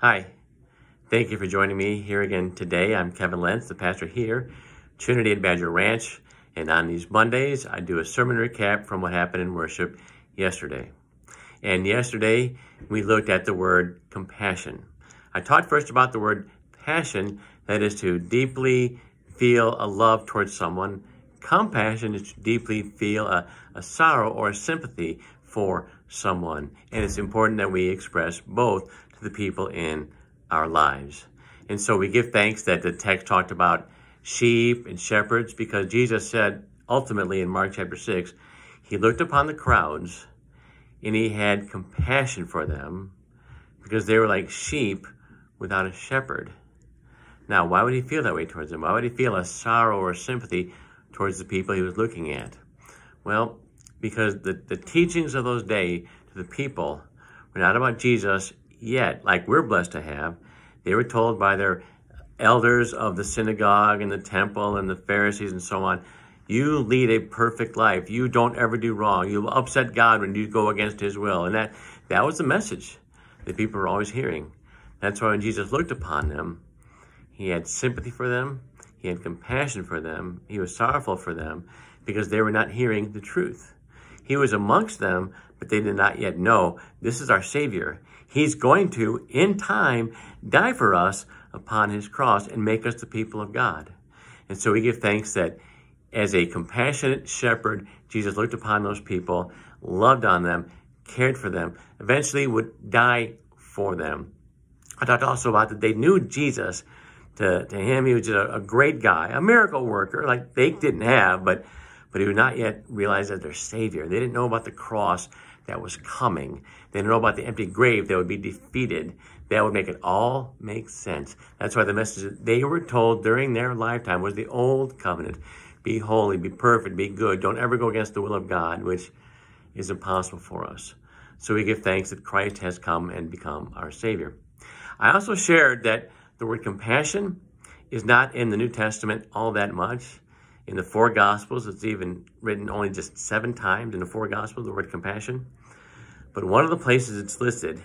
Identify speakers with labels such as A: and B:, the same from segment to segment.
A: Hi, thank you for joining me here again today. I'm Kevin Lentz, the pastor here, Trinity at Badger Ranch. And on these Mondays, I do a sermon recap from what happened in worship yesterday. And yesterday, we looked at the word compassion. I talked first about the word passion, that is to deeply feel a love towards someone. Compassion is to deeply feel a, a sorrow or a sympathy for someone. And it's important that we express both to the people in our lives. And so we give thanks that the text talked about sheep and shepherds because Jesus said ultimately in Mark chapter 6, he looked upon the crowds and he had compassion for them because they were like sheep without a shepherd. Now, why would he feel that way towards them? Why would he feel a sorrow or sympathy towards the people he was looking at? Well, because the, the teachings of those days to the people were not about Jesus yet, like we're blessed to have. They were told by their elders of the synagogue and the temple and the Pharisees and so on, you lead a perfect life. You don't ever do wrong. You upset God when you go against his will. And that, that was the message that people were always hearing. That's why when Jesus looked upon them, he had sympathy for them. He had compassion for them. He was sorrowful for them because they were not hearing the truth. He was amongst them, but they did not yet know this is our Savior. He's going to, in time, die for us upon his cross and make us the people of God. And so we give thanks that as a compassionate shepherd, Jesus looked upon those people, loved on them, cared for them, eventually would die for them. I talked also about that they knew Jesus. To, to him, he was just a, a great guy, a miracle worker, like they didn't have, but but would not yet realize that their Savior. They didn't know about the cross that was coming. They didn't know about the empty grave that would be defeated. That would make it all make sense. That's why the message that they were told during their lifetime was the old covenant. Be holy, be perfect, be good. Don't ever go against the will of God, which is impossible for us. So we give thanks that Christ has come and become our Savior. I also shared that the word compassion is not in the New Testament all that much. In the four Gospels, it's even written only just seven times in the four Gospels, the word compassion. But one of the places it's listed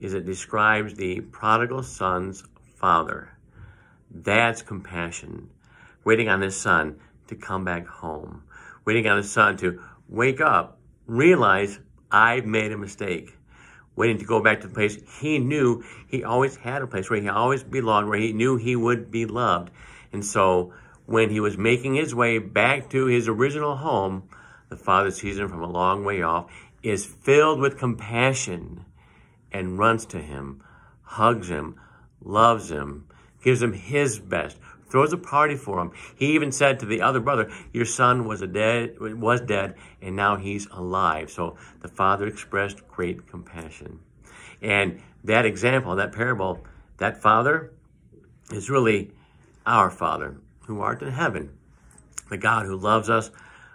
A: is it describes the prodigal son's father. Dad's compassion, waiting on his son to come back home, waiting on his son to wake up, realize I've made a mistake, waiting to go back to the place he knew he always had a place where he always belonged, where he knew he would be loved. And so when he was making his way back to his original home, the father sees him from a long way off, is filled with compassion, and runs to him, hugs him, loves him, gives him his best, throws a party for him. He even said to the other brother, "Your son was a dead, was dead, and now he's alive." So the father expressed great compassion, and that example, that parable, that father is really our Father who art in heaven, the God who loves us,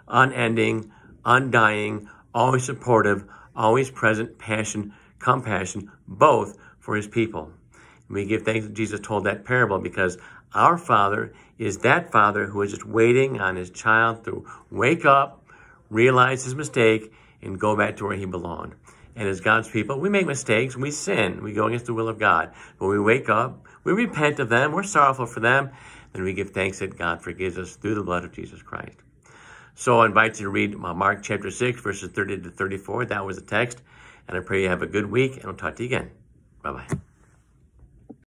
A: unending, undying, always supportive, always present, passion, compassion, both for his people. And we give thanks that Jesus told that parable because our Father is that Father who is just waiting on his child to wake up, realize his mistake, and go back to where he belonged. And as God's people, we make mistakes, we sin, we go against the will of God. But we wake up, we repent of them, we're sorrowful for them, and we give thanks that God forgives us through the blood of Jesus Christ. So I invite you to read uh, Mark chapter 6, verses 30 to 34. That was the text. And I pray you have a good week, and I'll talk to you again. Bye bye.